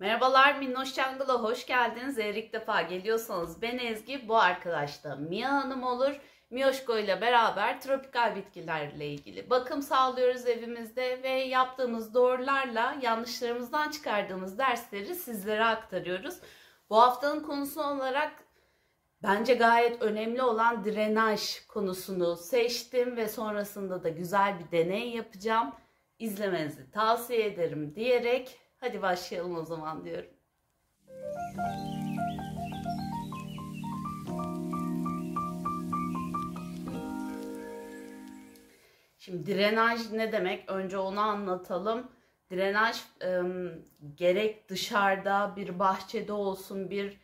Merhabalar Minnoş Jungle'a hoş geldiniz. Eğer ilk defa geliyorsanız ben Ezgi, bu arkadaş da Mia Hanım olur. Miyoşko ile beraber tropikal bitkilerle ilgili bakım sağlıyoruz evimizde ve yaptığımız doğrularla yanlışlarımızdan çıkardığımız dersleri sizlere aktarıyoruz. Bu haftanın konusu olarak bence gayet önemli olan drenaj konusunu seçtim ve sonrasında da güzel bir deney yapacağım. İzlemenizi tavsiye ederim diyerek hadi başlayalım o zaman diyorum. Şimdi drenaj ne demek? Önce onu anlatalım. Drenaj e, gerek dışarıda bir bahçede olsun, bir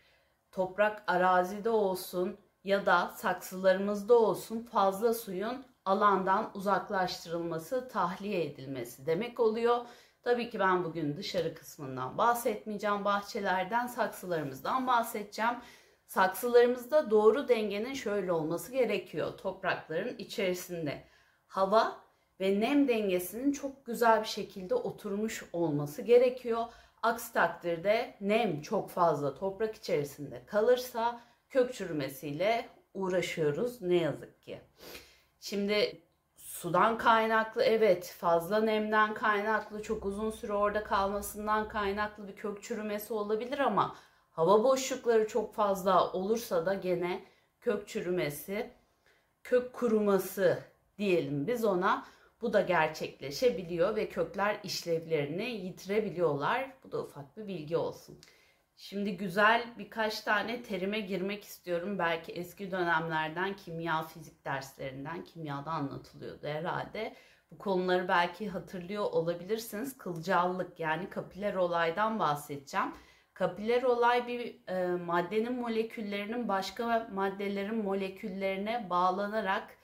toprak arazide olsun ya da saksılarımızda olsun fazla suyun alandan uzaklaştırılması, tahliye edilmesi demek oluyor. Tabii ki ben bugün dışarı kısmından bahsetmeyeceğim. Bahçelerden, saksılarımızdan bahsedeceğim. Saksılarımızda doğru dengenin şöyle olması gerekiyor. Toprakların içerisinde hava ve nem dengesinin çok güzel bir şekilde oturmuş olması gerekiyor. Aksi takdirde nem çok fazla toprak içerisinde kalırsa kök çürümesiyle uğraşıyoruz ne yazık ki. Şimdi sudan kaynaklı evet fazla nemden kaynaklı çok uzun süre orada kalmasından kaynaklı bir kök çürümesi olabilir ama hava boşlukları çok fazla olursa da gene kök çürümesi, kök kuruması diyelim biz ona. Bu da gerçekleşebiliyor ve kökler işlevlerini yitirebiliyorlar. Bu da ufak bir bilgi olsun. Şimdi güzel birkaç tane terime girmek istiyorum. Belki eski dönemlerden kimya fizik derslerinden kimyada anlatılıyordu herhalde. Bu konuları belki hatırlıyor olabilirsiniz. Kılcallık yani kapiler olaydan bahsedeceğim. Kapiler olay bir e, maddenin moleküllerinin başka maddelerin moleküllerine bağlanarak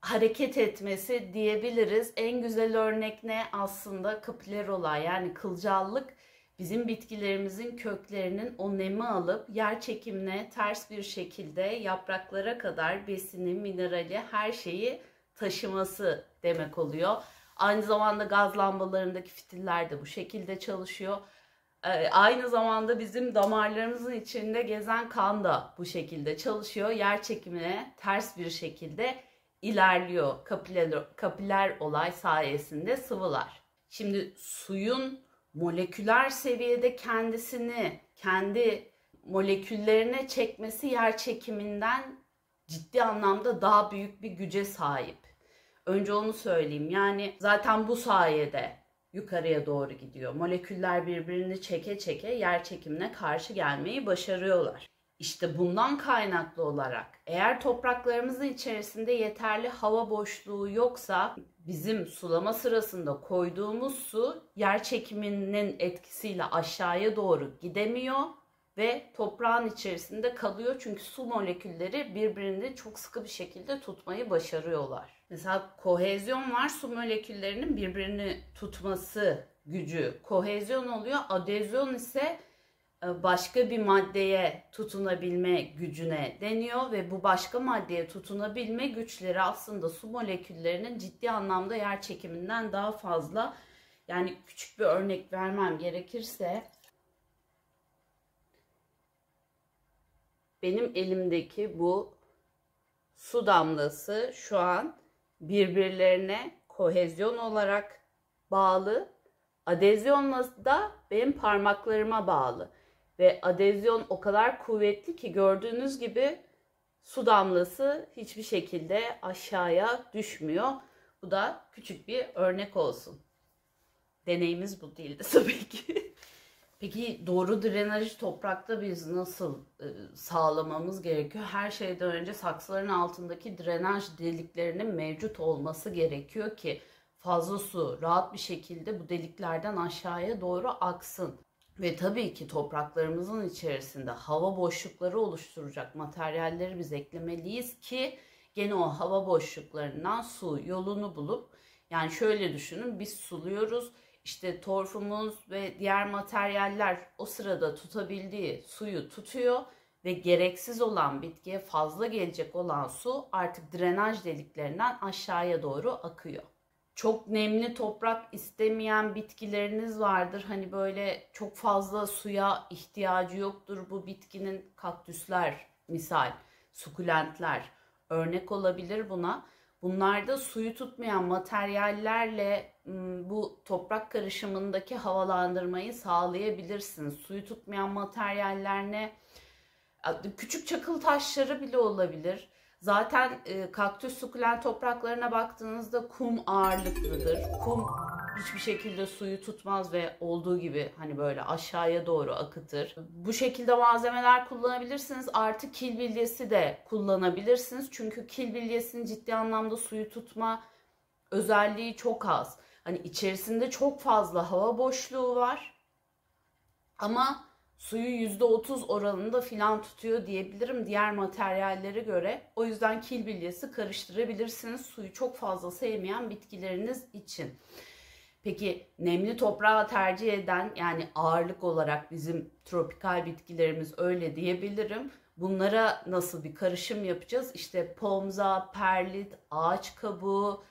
hareket etmesi diyebiliriz. En güzel örnek ne aslında kapiler olay yani kılcallık bizim bitkilerimizin köklerinin o nemi alıp yer çekimine ters bir şekilde yapraklara kadar besini, minerali her şeyi taşıması demek oluyor. Aynı zamanda gaz lambalarındaki fitiller de bu şekilde çalışıyor. Ee, aynı zamanda bizim damarlarımızın içinde gezen kan da bu şekilde çalışıyor. Yer çekimine ters bir şekilde ilerliyor kapiler, kapiler olay sayesinde sıvılar. Şimdi suyun moleküler seviyede kendisini kendi moleküllerine çekmesi yer çekiminden ciddi anlamda daha büyük bir güce sahip. Önce onu söyleyeyim. Yani zaten bu sayede yukarıya doğru gidiyor. Moleküller birbirini çeke çeke yer çekimine karşı gelmeyi başarıyorlar. İşte bundan kaynaklı olarak eğer topraklarımızın içerisinde yeterli hava boşluğu yoksa bizim sulama sırasında koyduğumuz su yer çekiminin etkisiyle aşağıya doğru gidemiyor ve toprağın içerisinde kalıyor çünkü su molekülleri birbirini çok sıkı bir şekilde tutmayı başarıyorlar. Mesela kohezyon var su moleküllerinin birbirini tutması gücü kohezyon oluyor. Adezyon ise başka bir maddeye tutunabilme gücüne deniyor ve bu başka maddeye tutunabilme güçleri aslında su moleküllerinin ciddi anlamda yer çekiminden daha fazla. Yani küçük bir örnek vermem gerekirse benim elimdeki bu su damlası şu an birbirlerine kohezyon olarak bağlı. Adezyonla da benim parmaklarıma bağlı. Ve adezyon o kadar kuvvetli ki gördüğünüz gibi su damlası hiçbir şekilde aşağıya düşmüyor. Bu da küçük bir örnek olsun. Deneyimiz bu değildi tabii ki. Peki doğru drenajı toprakta biz nasıl e, sağlamamız gerekiyor? Her şeyden önce saksıların altındaki drenaj deliklerinin mevcut olması gerekiyor ki fazla su rahat bir şekilde bu deliklerden aşağıya doğru aksın. Ve tabii ki topraklarımızın içerisinde hava boşlukları oluşturacak materyalleri biz eklemeliyiz ki gene o hava boşluklarından su yolunu bulup yani şöyle düşünün biz suluyoruz işte torfumuz ve diğer materyaller o sırada tutabildiği suyu tutuyor ve gereksiz olan bitkiye fazla gelecek olan su artık drenaj deliklerinden aşağıya doğru akıyor. Çok nemli toprak istemeyen bitkileriniz vardır. Hani böyle çok fazla suya ihtiyacı yoktur bu bitkinin kaktüsler misal, sukulentler örnek olabilir buna. Bunlarda suyu tutmayan materyallerle bu toprak karışımındaki havalandırmayı sağlayabilirsiniz. Suyu tutmayan materyaller ne? Küçük çakıl taşları bile olabilir. Zaten e, kaktüs sukulent topraklarına baktığınızda kum ağırlıklıdır. Kum hiçbir şekilde suyu tutmaz ve olduğu gibi hani böyle aşağıya doğru akıtır. Bu şekilde malzemeler kullanabilirsiniz. Artı kil bilyesi de kullanabilirsiniz. Çünkü kil bilyesinin ciddi anlamda suyu tutma özelliği çok az. Hani içerisinde çok fazla hava boşluğu var. Ama suyu %30 oranında filan tutuyor diyebilirim diğer materyallere göre. O yüzden kil bilyesi karıştırabilirsiniz suyu çok fazla sevmeyen bitkileriniz için. Peki nemli toprağı tercih eden yani ağırlık olarak bizim tropikal bitkilerimiz öyle diyebilirim. Bunlara nasıl bir karışım yapacağız? İşte pomza, perlit, ağaç kabuğu,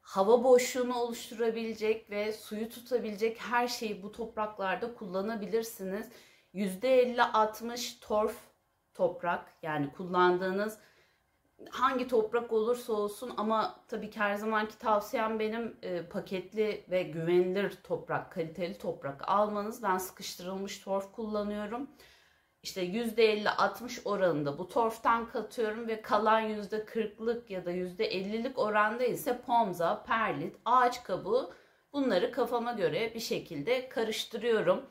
hava boşluğunu oluşturabilecek ve suyu tutabilecek her şeyi bu topraklarda kullanabilirsiniz. %50-60 torf toprak yani kullandığınız hangi toprak olursa olsun ama tabii ki her zamanki tavsiyem benim e, paketli ve güvenilir toprak, kaliteli toprak almanız. Ben sıkıştırılmış torf kullanıyorum. İşte %50-60 oranında bu torftan katıyorum ve kalan %40'lık ya da %50'lik oranda ise pomza, perlit, ağaç kabuğu bunları kafama göre bir şekilde karıştırıyorum.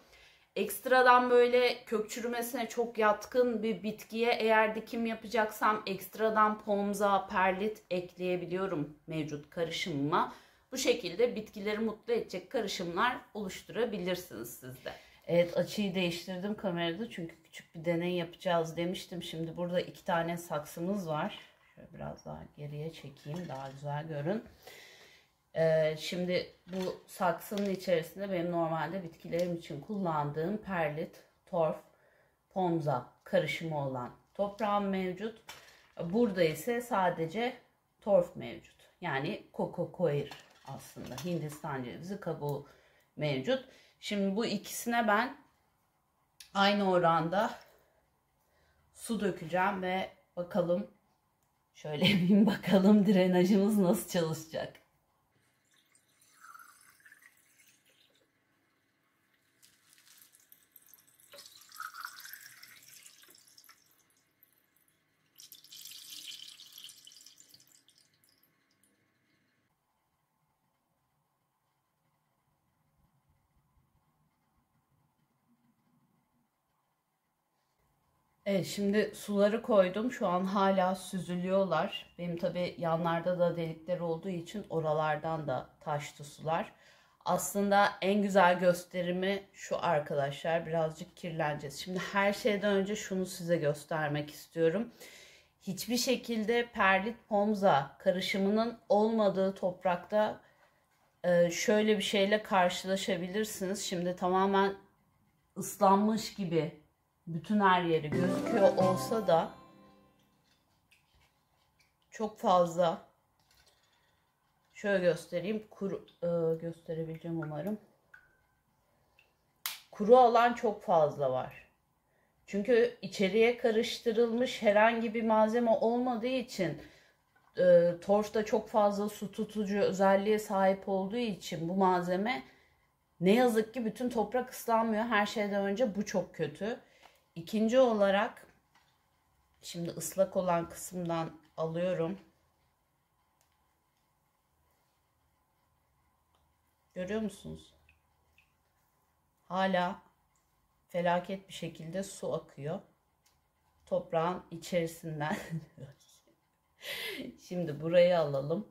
Ekstradan böyle kök çürümesine çok yatkın bir bitkiye eğer dikim yapacaksam ekstradan pomza, perlit ekleyebiliyorum mevcut karışımıma. Bu şekilde bitkileri mutlu edecek karışımlar oluşturabilirsiniz siz de. Evet açıyı değiştirdim kamerada çünkü küçük bir deney yapacağız demiştim. Şimdi burada iki tane saksımız var. Şöyle biraz daha geriye çekeyim daha güzel görün. Ee, şimdi bu saksının içerisinde benim normalde bitkilerim için kullandığım perlit, torf, pomza karışımı olan toprağım mevcut. Burada ise sadece torf mevcut. Yani koko koir aslında Hindistan cevizi kabuğu mevcut. Şimdi bu ikisine ben aynı oranda su dökeceğim ve bakalım şöyle bir bakalım drenajımız nasıl çalışacak. Evet şimdi suları koydum. Şu an hala süzülüyorlar. Benim tabi yanlarda da delikler olduğu için oralardan da taştı sular. Aslında en güzel gösterimi şu arkadaşlar. Birazcık kirleneceğiz. Şimdi her şeyden önce şunu size göstermek istiyorum. Hiçbir şekilde perlit pomza karışımının olmadığı toprakta e, şöyle bir şeyle karşılaşabilirsiniz. Şimdi tamamen ıslanmış gibi bütün her yeri gözüküyor olsa da çok fazla. Şöyle göstereyim. Kuru e, gösterebileceğim umarım. Kuru alan çok fazla var. Çünkü içeriye karıştırılmış herhangi bir malzeme olmadığı için e, torfta çok fazla su tutucu özelliğe sahip olduğu için bu malzeme ne yazık ki bütün toprak ıslanmıyor. Her şeyden önce bu çok kötü İkinci olarak şimdi ıslak olan kısımdan alıyorum. Görüyor musunuz? Hala felaket bir şekilde su akıyor. Toprağın içerisinden. Şimdi burayı alalım.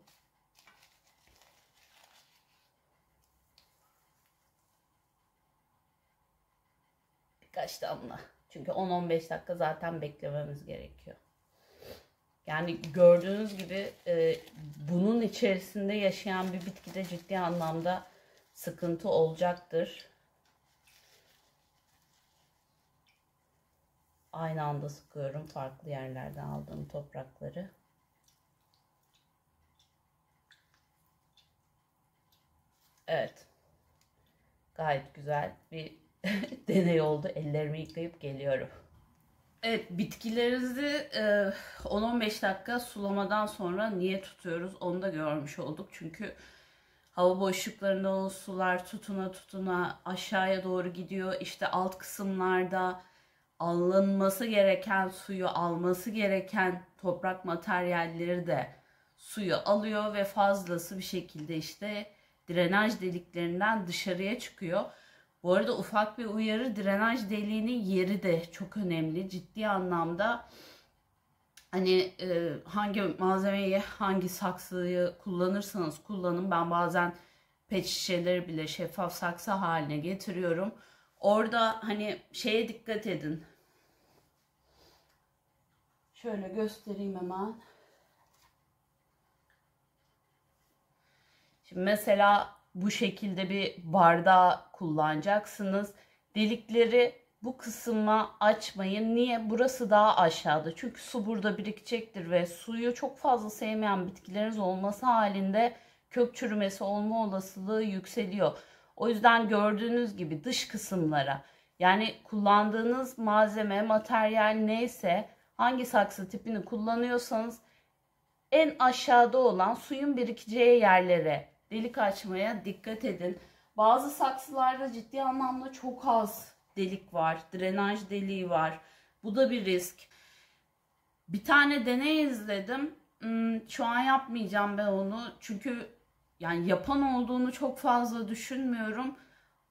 Birkaç damla. Çünkü 10-15 dakika zaten beklememiz gerekiyor. Yani gördüğünüz gibi e, bunun içerisinde yaşayan bir bitkide ciddi anlamda sıkıntı olacaktır. Aynı anda sıkıyorum farklı yerlerden aldığım toprakları. Gayet güzel bir deney oldu. Ellerimi yıkayıp geliyorum. Evet bitkilerinizi 10-15 dakika sulamadan sonra niye tutuyoruz onu da görmüş olduk. Çünkü hava boşluklarında o sular tutuna tutuna aşağıya doğru gidiyor. İşte alt kısımlarda alınması gereken suyu alması gereken toprak materyalleri de suyu alıyor ve fazlası bir şekilde işte drenaj deliklerinden dışarıya çıkıyor. Bu arada ufak bir uyarı drenaj deliğinin yeri de çok önemli. Ciddi anlamda hani e, hangi malzemeyi hangi saksıyı kullanırsanız kullanın. Ben bazen pet şişeleri bile şeffaf saksı haline getiriyorum. Orada hani şeye dikkat edin. Şöyle göstereyim hemen. Şimdi mesela bu şekilde bir bardağı kullanacaksınız. Delikleri bu kısma açmayın. Niye? Burası daha aşağıda. Çünkü su burada birikecektir ve suyu çok fazla sevmeyen bitkileriniz olması halinde kök çürümesi olma olasılığı yükseliyor. O yüzden gördüğünüz gibi dış kısımlara yani kullandığınız malzeme, materyal neyse hangi saksı tipini kullanıyorsanız en aşağıda olan suyun birikeceği yerlere delik açmaya dikkat edin. Bazı saksılarda ciddi anlamda çok az delik var. Drenaj deliği var. Bu da bir risk. Bir tane deney izledim. Hmm, şu an yapmayacağım ben onu. Çünkü yani yapan olduğunu çok fazla düşünmüyorum.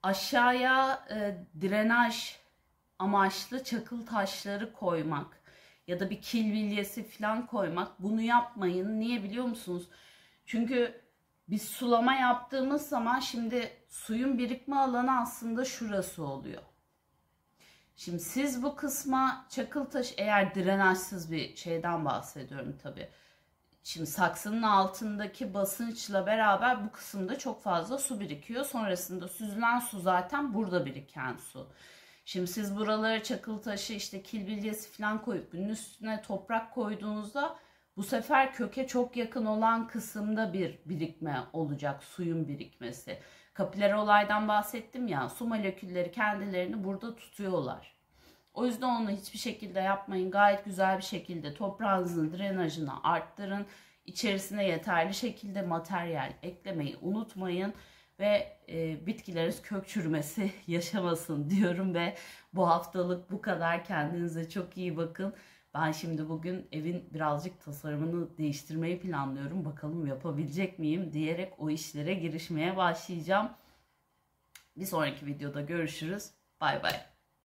Aşağıya e, drenaj amaçlı çakıl taşları koymak ya da bir kil bilyesi falan koymak bunu yapmayın. Niye biliyor musunuz? Çünkü biz sulama yaptığımız zaman şimdi suyun birikme alanı aslında şurası oluyor. Şimdi siz bu kısma çakıl taş eğer drenajsız bir şeyden bahsediyorum tabi. Şimdi saksının altındaki basınçla beraber bu kısımda çok fazla su birikiyor. Sonrasında süzülen su zaten burada biriken su. Şimdi siz buralara çakıl taşı işte kil bilyesi falan koyup bunun üstüne toprak koyduğunuzda bu sefer köke çok yakın olan kısımda bir birikme olacak suyun birikmesi. Kapiler olaydan bahsettim ya su molekülleri kendilerini burada tutuyorlar. O yüzden onu hiçbir şekilde yapmayın. Gayet güzel bir şekilde toprağınızın drenajını arttırın. İçerisine yeterli şekilde materyal eklemeyi unutmayın ve e, bitkileriniz kök çürümesi yaşamasın diyorum ve bu haftalık bu kadar. Kendinize çok iyi bakın. Ben şimdi bugün evin birazcık tasarımını değiştirmeyi planlıyorum. Bakalım yapabilecek miyim diyerek o işlere girişmeye başlayacağım. Bir sonraki videoda görüşürüz. Bay bay.